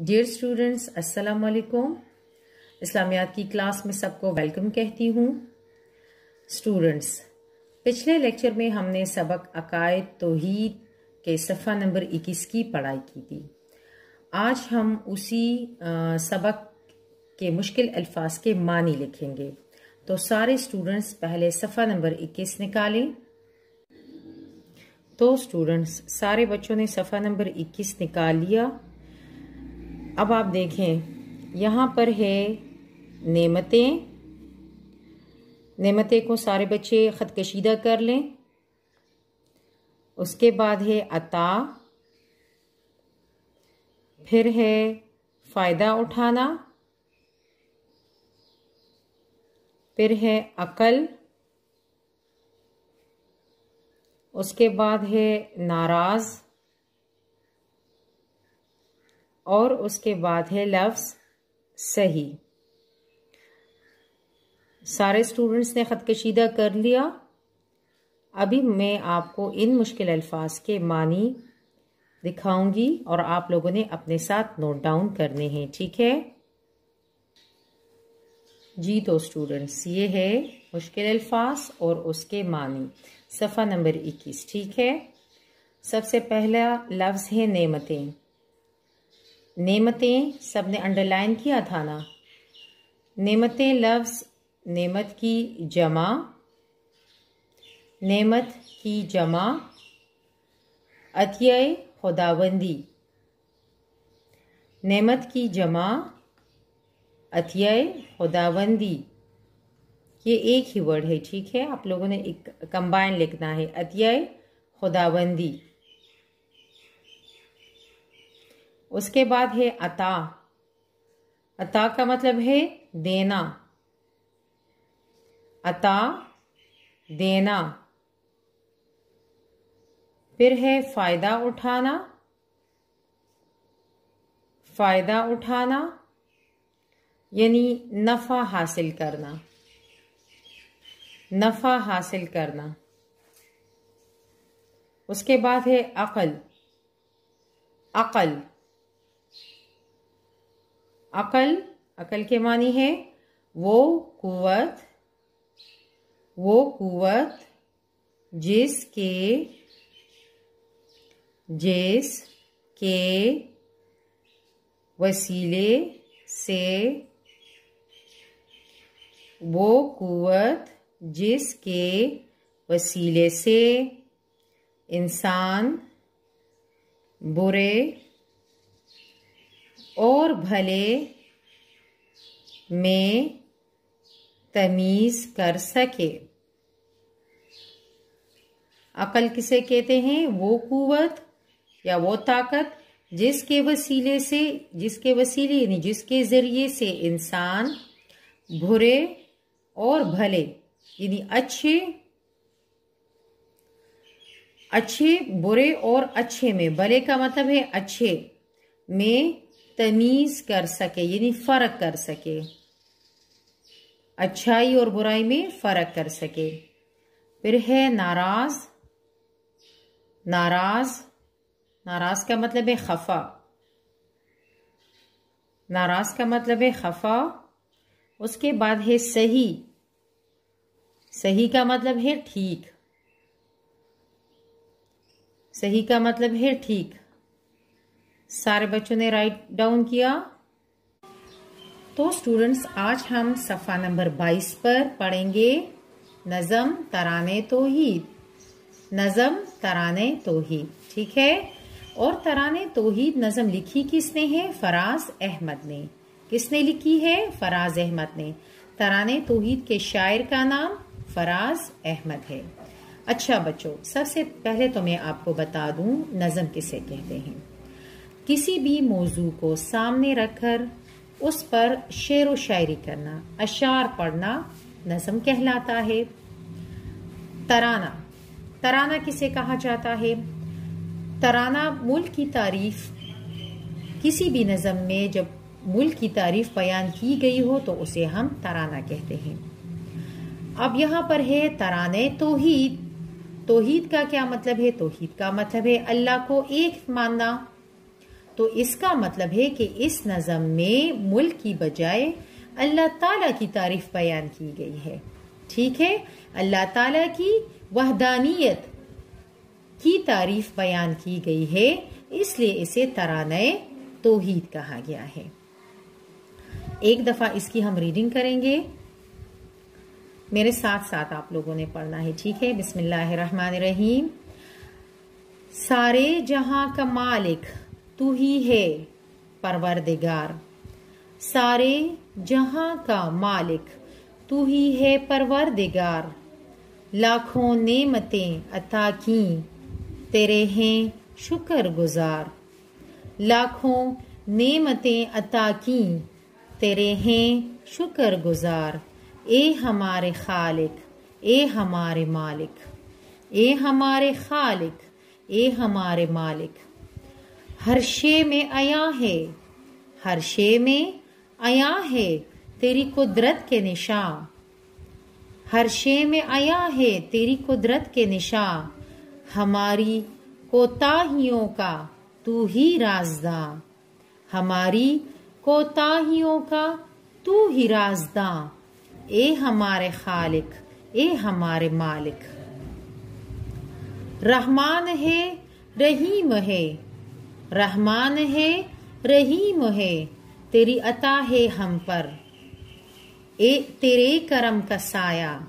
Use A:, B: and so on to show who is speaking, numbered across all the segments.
A: Dear students अस्सलाम वालेकुम इस्लामियात की क्लास में सबको वेलकम कहती हूँ। स्टूडेंट्स पिछले लेक्चर में हमने सबक अकायद तोहीद के सफ़ा नंबर 21 की पढ़ाई की थी। आज हम उसी आ, सबक के मुश्किल अल्फाज के मानी लिखेंगे। तो सारे स्टूडेंट्स पहले सफ़ा नंबर 21 निकालें। तो स्टूडेंट्स सारे बच्चों ने सफ़ा नंबर 21 निकाल लिया। अब आप देखें, यहाँ पर है नेमतें। नेमतें को सारे बच्चे ख़त कशीदा कर लें। उसके बाद है अता। फिर है फ़ायदा उठाना। फिर है अकल। उसके बाद है नाराज़। और उसके बाद है लफ्ज़ सही। सारे स्टूडेंट्स ने ख़त कशीदा कर लिया। अभी मैं आपको इन मुश्किल अल्फाज के मानी दिखाऊँगी और आप लोगों ने अपने साथ नोट डाउन करने हैं, ठीक है? जी तो स्टूडेंट्स ये है मुश्किल अल्फाज और उसके मानी। सफ़ा नंबर 21 ठीक है? सबसे पहला लफ्ज़ है नेमतें। नेमतें सबने अंडरलाइन किया था ना। नेमतें लफ्ज़ नेमत की जमा, नेमत की जमा, अतिय खुदाबंदी, नेमत की जमा, अतिय खुदाबंदी। ये एक ही वर्ड है, ठीक है? आप लोगों ने एक कंबाइन लिखना है, अतिय खुदाबंदी। उसके बाद है अता। अता का मतलब है देना। अता, देना। फिर है फ़ायदा उठाना। फ़ायदा उठाना, यानी नफा हासिल करना। नफा हासिल करना। उसके बाद है अकल। अकल। अकल अकल के मानी है। वो कुवत वो कुवत जिसके जिस के वसीले से, वो कुवत जिसके वसीले से, इंसान बुरे और भले में तमीज कर सके। अकल किसे कहते हैं? वो कुवत या वो ताकत जिसके वसीले से, जिसके वसीले, यानी जिसके ज़रिए से इंसान बुरे और भले, यानी अच्छे अच्छे, बुरे और अच्छे में, भले का मतलब है अच्छे में तमीज कर सके, यानी फ़र्क कर सके। अच्छाई और बुराई में फ़र्क कर सके। फिर है नाराज़। नाराज़। नाराज़ का मतलब है खफा। नाराज़ का मतलब है खफा। उसके बाद है सही। सही का मतलब है ठीक। सही का मतलब है ठीक। सारे बच्चों ने राइट डाउन किया। तो स्टूडेंट्स आज हम सफ़ा नंबर 22 पर पढ़ेंगे। नज़म तराने तोहीद। नज़म तराने तोहीद, ठीक है? और तराने तोहीद नज़म लिखी किसने है? फराज अहमद ने। किसने लिखी है? फराज अहमद ने। तराने तोहीद के शायर का नाम फराज अहमद है। अच्छा बच्चों, सबसे पहले तो मैं आपको बता दूँ नज़म किसे कहते हैं। किसी भी मौजू को सामने रखकर उस पर शेर व शायरी करना, अशार पढ़ना नज़म कहलाता है। तराना। तराना किसे कहा जाता है? तराना मुल्क की तारीफ़ किसी भी नज़म में जब मुल्क की तारीफ़ बयान की गई हो तो उसे हम तराना कहते हैं। अब यहाँ पर है तराने तोहीद। तोहीद का क्या मतलब है? तोहीद का मतलब है अल्लाह को एक मानना तो इसका मतलब है कि इस नज़म में मुल्क की बजाय अल्लाह ताला की तारीफ़ बयान की गई है। ठीक है? अल्लाह ताला की वहदानियत की तारीफ़ बयान की गई है, इसलिए इसे तरानए तोहीद कहा गया है। एक दफ़ा इसकी हम रीडिंग करेंगे। मेरे साथ साथ आप लोगों ने पढ़ना है, ठीक है? बिस्मिल्लाहिर्रहमानिर्रहीम। सारे जहाँ का मालिक तू ही है परवरदिगार। सारे जहाँ का मालिक, तू ही है परवरदिगार। लाखों नेमतें अता की, तेरे हैं शुक्र गुजार लाखों नेमतें अता की, तेरे हैं शुक्र गुजार ए हमारे खालिक, ए हमारे मालिक, ए हमारे खालिक, ए हमारे मालिक। हर शे में आया है। हर शे में आया है, तेरी कुदरत के निशा। हर शे में आया है, तेरी कुदरत के निशा। हमारी कोताहियों का तू ही राजदा। हमारी कोताहियों का तू ही राजदा। ए हमारे खालिक, ए हमारे मालिक। रहमान है, रहीम है रहमान है, रहीम है, तेरी अता है हम पर। ए, तेरे करम का साया,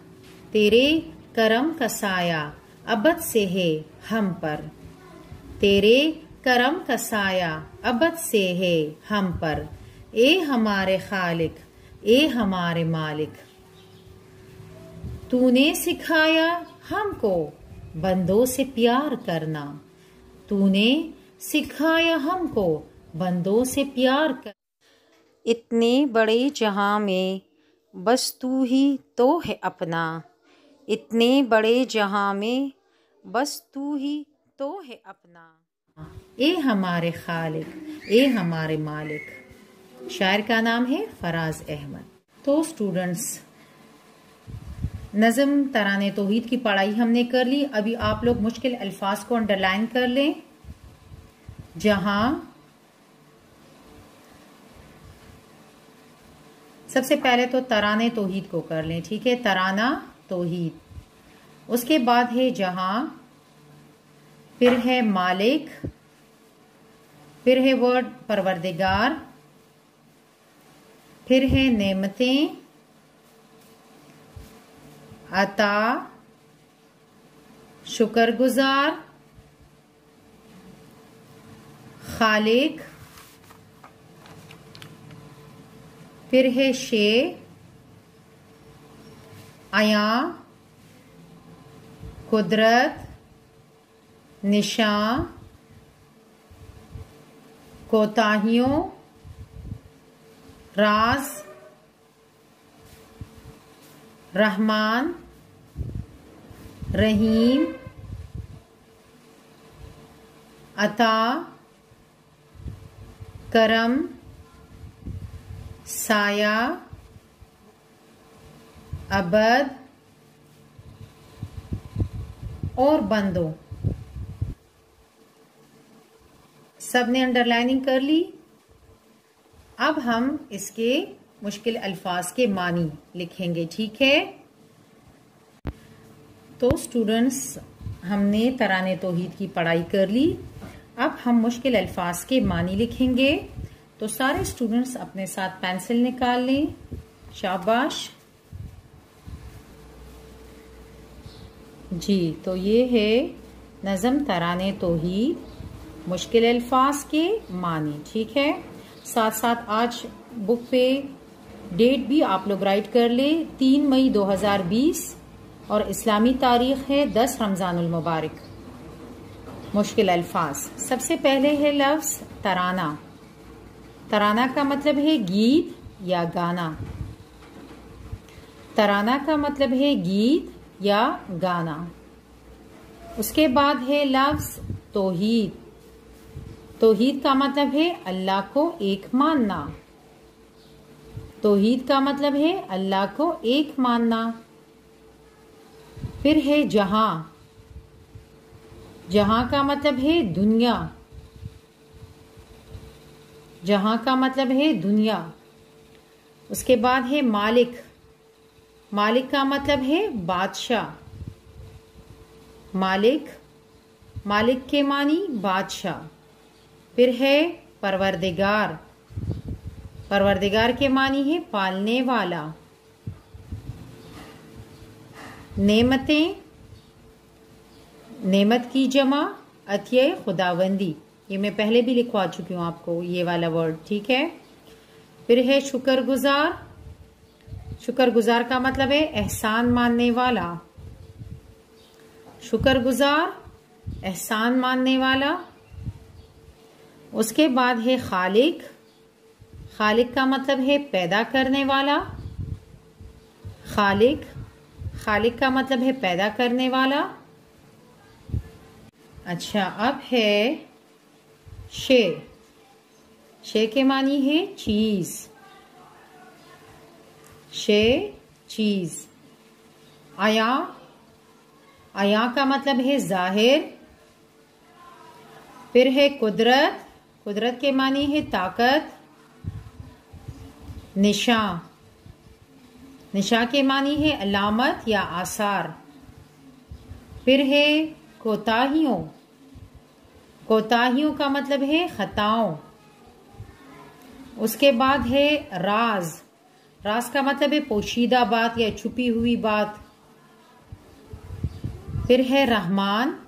A: तेरे करम का साया अबद से है हम पर। तेरे करम का साया अबद से है हम पर। ए हमारे खालिक, ए हमारे मालिक। तूने सिखाया हमको बंदों से प्यार करना। तूने सिखाया हमको बंदों से प्यार कर। इतने बड़े जहाँ में बस तू ही तो है अपना। इतने बड़े जहाँ में बस तू ही तो है अपना। ए हमारे खालिक ए हमारे मालिक। शायर का नाम है फराज अहमद। तो स्टूडेंट्स नज़म तरान तोहीद की पढ़ाई हमने कर ली। अभी आप लोग मुश्किल अल्फाज को अंडरलाइन कर लें। जहाँ सबसे पहले तो तराने तोहीद को कर लें, ठीक है? तराना तोहीद। उसके बाद है जहाँ, फिर है मालिक, फिर है वर्ड परवरदिगार, फिर है नेमतें, अता, शुक्रगुजार खालिक फिर है शे आया कुदरत निशा कोताहियों राज रहमान रहीम अता करम साया, अबद और बंदो। सबने अंडरलाइनिंग कर ली। अब हम इसके मुश्किल अल्फाज के मानी लिखेंगे, ठीक है? तो स्टूडेंट्स हमने तराने तोहीद की पढ़ाई कर ली। अब हम मुश्किल अल्फाज के मानी लिखेंगे। तो सारे स्टूडेंट्स अपने साथ पेंसिल निकाल लें। शाबाश। जी तो ये है नज़म तराने तोहीद, मुश्किल अल्फाज के मानी, ठीक है? साथ साथ आज बुक पे डेट भी आप लोग राइट कर ले, तीन मई 2020 और इस्लामी तारीख है दस रमजानुल मुबारक। मुश्किल अल्फाज। सबसे पहले है लफ्ज तराना। तराना का मतलब है गीत या गाना। तराना का मतलब है गीत या गाना। उसके बाद है लफ्ज तोहीद। तोहीद का मतलब है अल्लाह को एक मानना। तोहीद का मतलब है अल्लाह को एक मानना। फिर है जहाँ। जहाँ का मतलब है दुनिया। जहाँ का मतलब है दुनिया। उसके बाद है मालिक। मालिक का मतलब है बादशाह। मालिक मालिक के मानी बादशाह। फिर है परवरदिगार। परवरदिगार के मानी है पालने वाला। नेमतें नेमत की जमा अत्यय खुदाबंदी। ये मैं पहले भी लिखवा चुकी हूँ आपको, ये वाला वर्ड ठीक है? फिर है शुक्रगुजार। शुक्रगुजार का मतलब है एहसान मानने वाला। शुक्रगुजार, एहसान मानने वाला। उसके बाद है खालिक। खालिक का मतलब है पैदा करने वाला। खालिक खालिक का मतलब है पैदा करने वाला। अच्छा अब है शे। शे के मानी है चीज़। शे, चीज़। आया आया का मतलब है ज़ाहिर। फिर है कुदरत। कुदरत के मानी है ताकत। निशा। निशा के मानी है अलामत या आसार। फिर है कोताहियों। कोताहियों का मतलब है खताओं। उसके बाद है राज। राज का मतलब है पोशीदा बात या छुपी हुई बात। फिर है रहमान।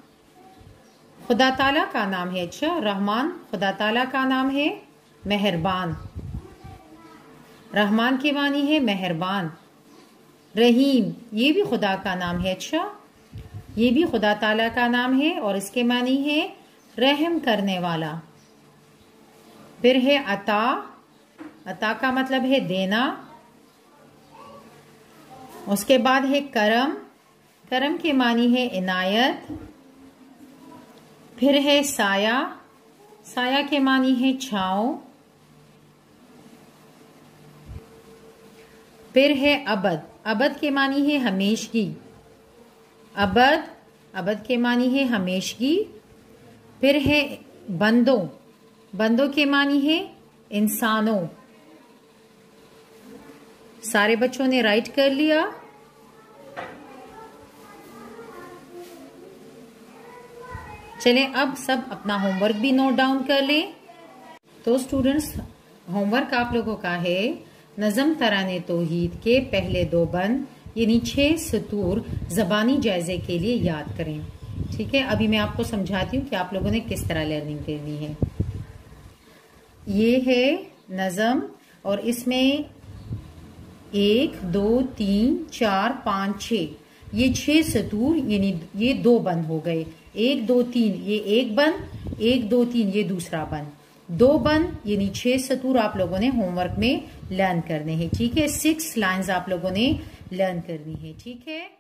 A: खुदा ताला का नाम है। अच्छा रहमान, खुदा ताला का नाम है मेहरबान। रहमान के मानी है मेहरबान। रहीम, ये भी खुदा का नाम है। अच्छा ये भी खुदा ताला का नाम है और इसके मानी है रहम करने वाला। फिर है अता। अता का मतलब है देना। उसके बाद है करम। करम के मानी है इनायत। फिर है साया। साया के मानी है छाओ फिर है अबद। अबद के मानी है हमेशगी। अबद। अबद के मानी है हमेशगी। फिर है बंदों। बंदों के मानी है इंसानों। सारे बच्चों ने राइट कर लिया। चले, अब सब अपना होमवर्क भी नोट डाउन कर लें। तो स्टूडेंट्स होमवर्क आप लोगों का है नज़म तराने तोहीद के पहले दो बंद, यानी छह सतूर जबानी जायजे के लिए याद करें। ठीक है? अभी मैं आपको समझाती हूँ कि आप लोगों ने किस तरह लर्निंग करनी है। ये है नज़म और इसमें एक, दो, तीन, चार, पाँच छ ये छह सतूर, यानी ये दो बंद हो गए। एक, दो, तीन, ये एक बंद, एक, दो, तीन, ये दूसरा बंद। दो बंद, यानी छह सतूर आप लोगों ने होमवर्क में लर्न करने हैं। ठीक है? सिक्स लाइंस आप लोगों ने लर्न करनी है। ठीक है?